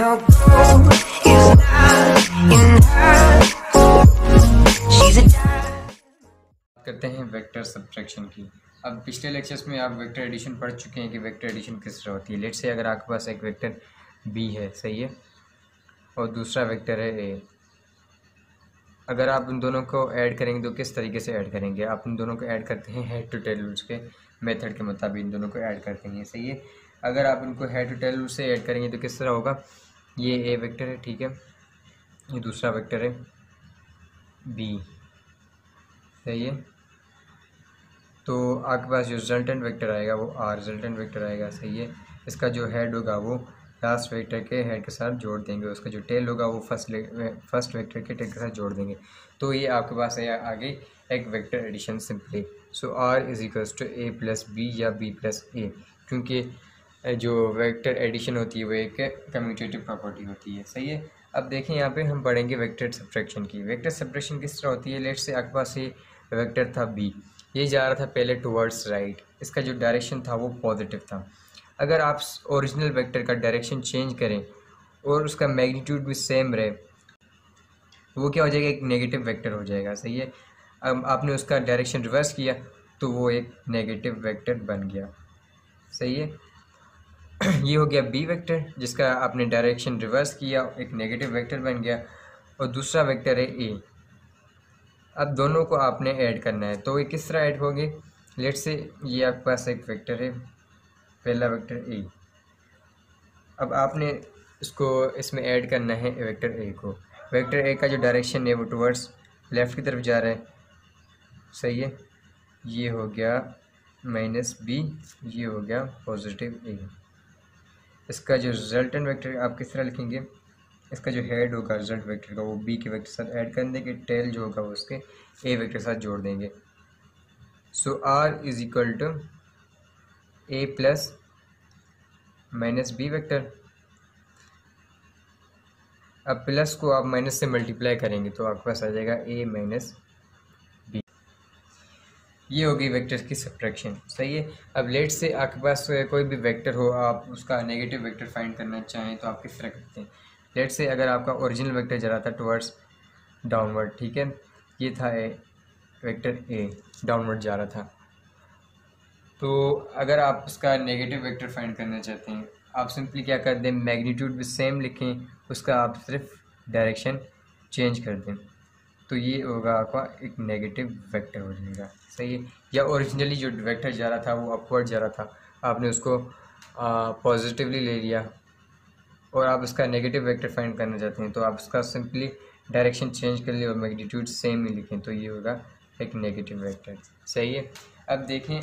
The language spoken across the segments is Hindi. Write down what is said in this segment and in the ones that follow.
No gold is not a diamond. करते हैं वेक्टर सब्ट्रैक्शन की। अब पिछले लेक्चर्स में आप वेक्टर एडिशन पढ़ चुके हैं कि वेक्टर एडिशन किस तरह होती है। लेट से अगर आपके पास एक वेक्टर बी है, सही है? और दूसरा वेक्टर है ए अगर आप उन दोनों को ऐड करेंगे तो किस तरीके से ऐड करेंगे? आप उन दोनों को ऐड करते हैं हेड टू टेल रूल्स के मेथड के मुताबिक इन दोनों को ऐड करते हैं सही है? अगर आप उनको हेड टू टेल रूल से ऐड करेंगे तो किस तरह होगा? ये ए वेक्टर है, ठीक है। ये दूसरा वेक्टर है बी सही है? तो आपके पास जो रिजल्टेंट वेक्टर आएगा, वो आर रिजल्टेंट वेक्टर आएगा, सही है। इसका जो हेड होगा, वो लास्ट वेक्टर के हेड के साथ जोड़ देंगे। उसका जो टेल होगा, वो फ़र्स्ट फ़र्स्ट वेक्टर के टेल के साथ जोड़ देंगे। तो ये आपके पास है, आगे एक vector addition simply so R is equals to A plus B या बी प्लस ए क्योंकि जो वेक्टर एडिशन होती है, वो एक कम्यूटेटिव प्रॉपर्टी होती है। सही है? अब देखें, यहाँ पे हम पढ़ेंगे वेक्टर सब्ट्रैक्शन की। वेक्टर सब्ट्रैक्शन किस तरह होती है? लेट से आपके पास ये वेक्टर था बी ये जा रहा था पहले टुवर्ड्स राइट इसका जो डायरेक्शन था, वो पॉजिटिव था। अगर आप ओरिजिनल वेक्टर का डायरेक्शन चेंज करें और उसका मैग्नीट्यूड भी सेम रहे, वो क्या हो जाएगा? एक नेगेटिव वेक्टर हो जाएगा। सही है? अब आपने उसका डायरेक्शन रिवर्स किया तो वो एक नेगेटिव वेक्टर बन गया। सही है? ये हो गया बी वेक्टर जिसका आपने डायरेक्शन रिवर्स किया, एक नेगेटिव वेक्टर बन गया, और दूसरा वेक्टर है ए अब दोनों को आपने ऐड करना है तो ये किस तरह ऐड होंगे? लेट से ये आपके पास एक वेक्टर है, पहला वेक्टर ए अब आपने इसको, इसमें ऐड करना है वेक्टर ए को. वेक्टर ए का जो डायरेक्शन है, वो टुवर्ड्स लेफ़्ट की तरफ़ जा रहा है. सही है? ये हो गया माइनस बी ये हो गया पॉजिटिव ए इसका जो रिजल्टेंट वेक्टर आप किस तरह लिखेंगे? इसका जो हेड होगा रिज़ल्ट वेक्टर का, वो बी के वेक्टर साथ ऐड कर देंगे टेल जो होगा वो उसके ए वेक्टर साथ जोड़ देंगे। So R is equal to A plus minus B vector अब प्लस को आप माइनस से मल्टीप्लाई करेंगे तो आपके पास आ जाएगा ए माइनस ये होगी वेक्टर की सब्ट्रैक्शन सही है? अब लेट से आपके पास कोई भी वेक्टर हो, आप उसका नेगेटिव वेक्टर फाइंड करना चाहें तो आप किस तरह करते हैं? लेट से अगर आपका ओरिजिनल वेक्टर जा रहा था टुवर्ड्स डाउनवर्ड ठीक है? ये था ए वेक्टर ए डाउनवर्ड जा रहा था। तो अगर आप उसका नेगेटिव वेक्टर फाइंड करना चाहते हैं, आप सिंपली क्या कर दें? मैग्नीट्यूड भी सेम लिखें, उसका आप सिर्फ़ डायरेक्शन चेंज कर दें। तो ये होगा आपका एक नेगेटिव वेक्टर हो जाएगा। सही है? या ओरिजिनली जो वेक्टर जा रहा था, वो अपवर्ड जा रहा था। आपने उसको पॉजिटिवली ले लिया और आप उसका नेगेटिव वेक्टर फाइंड करना चाहते हैं तो आप उसका सिंपली डायरेक्शन चेंज कर लिए और मैग्नीट्यूड सेम ही लिखें तो ये होगा एक नेगेटिव वेक्टर सही है? अब देखें,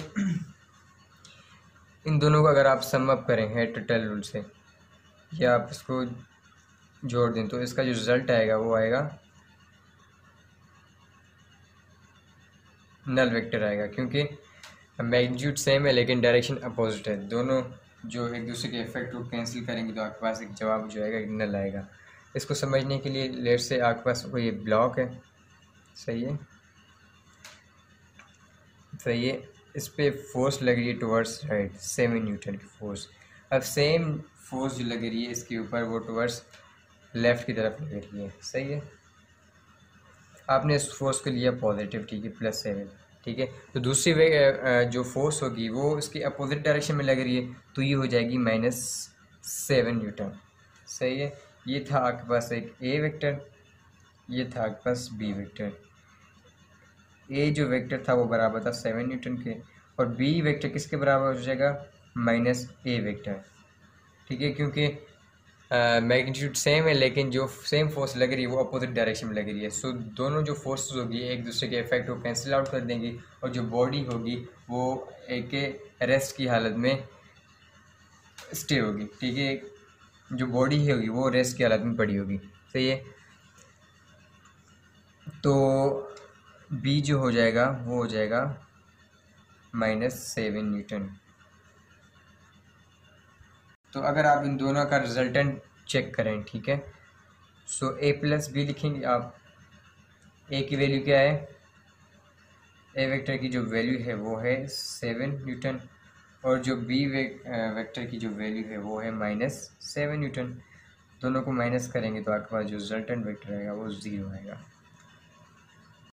इन दोनों को अगर आप सम अप करें हेड टू टेल रूल से, या आप इसको जोड़ दें तो इसका जो रिज़ल्ट आएगा, वो आएगा नल वेक्टर आएगा, क्योंकि मैग्नीट्यूड सेम है, लेकिन डायरेक्शन अपोजिट है। दोनों जो एक दूसरे के इफ़ेक्ट को कैंसिल करेंगे तो आपके पास एक जवाब जो आएगा, एक नल आएगा। इसको समझने के लिए लेट से आपके पास कोई ये ब्लॉक है। सही है? सही है इस पर फोर्स लग रही है टुवर्ड्स राइट सेवन न्यूटन की फोर्स अब सेम फोर्स जो लग रही है, इसके ऊपर वो टुवर्ड्स लेफ़्ट की तरफ़ लग रही है। सही है? आपने इस फोर्स को लिया पॉजिटिव ठीक है प्लस सेवन ठीक है? तो दूसरी वे जो फोर्स होगी, वो इसकी अपोजिट डायरेक्शन में लग रही है तो ये हो जाएगी माइनस सेवन न्यूटन सही है? ये था आपके पास एक ए वेक्टर ये था आपके पास बी वेक्टर ए जो वेक्टर था, वो बराबर था सेवन न्यूटन के, और बी वेक्टर किसके बराबर हो जाएगा? माइनस ए वेक्टर ठीक है? क्योंकि मैग्नीट्यूड सेम है लेकिन जो सेम फोर्स लग रही है वो अपोजिट डायरेक्शन में लग रही है। सो so, दोनों जो फोर्सेस होगी एक दूसरे के इफ़ेक्ट को कैंसिल आउट कर देंगी और जो बॉडी होगी वो एक रेस्ट की हालत में स्टे होगी ठीक है? जो बॉडी होगी वो रेस्ट की हालत में पड़ी होगी। सही है? तो बी जो हो जाएगा वो हो जाएगा माइनस सेवन न्यूटन तो अगर आप इन दोनों का रिजल्टेंट चेक करें ठीक है? सो ए प्लस बी लिखेंगे आप। ए की वैल्यू क्या है? ए वेक्टर की जो वैल्यू है वो है सेवन न्यूटन और जो बी वे, वेक्टर की जो वैल्यू है वो है माइनस सेवन न्यूटन दोनों को माइनस करेंगे तो आपके पास जो रिजल्टेंट वेक्टर आएगा वो ज़ीरो आएगा